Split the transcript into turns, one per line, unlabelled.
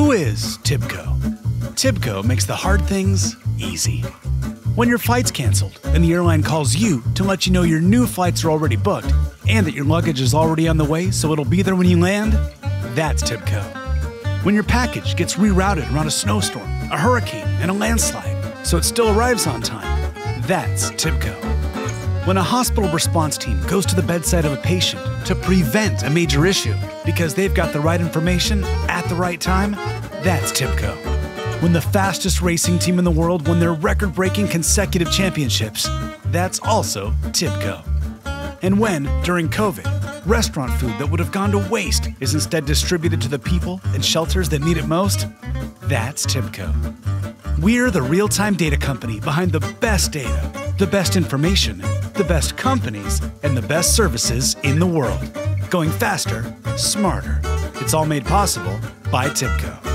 Who is Tibco? Tibco makes the hard things easy. When your flight's canceled and the airline calls you to let you know your new flights are already booked and that your luggage is already on the way so it'll be there when you land, that's Tibco. When your package gets rerouted around a snowstorm, a hurricane, and a landslide so it still arrives on time, that's Tibco. When a hospital response team goes to the bedside of a patient to prevent a major issue because they've got the right information at the right time, that's Tibco. When the fastest racing team in the world won their record breaking consecutive championships, that's also Tibco. And when, during COVID, restaurant food that would have gone to waste is instead distributed to the people and shelters that need it most, that's Tibco. We're the real time data company behind the best data, the best information, the best companies, and the best services in the world. Going faster, smarter. It's all made possible by Tibco.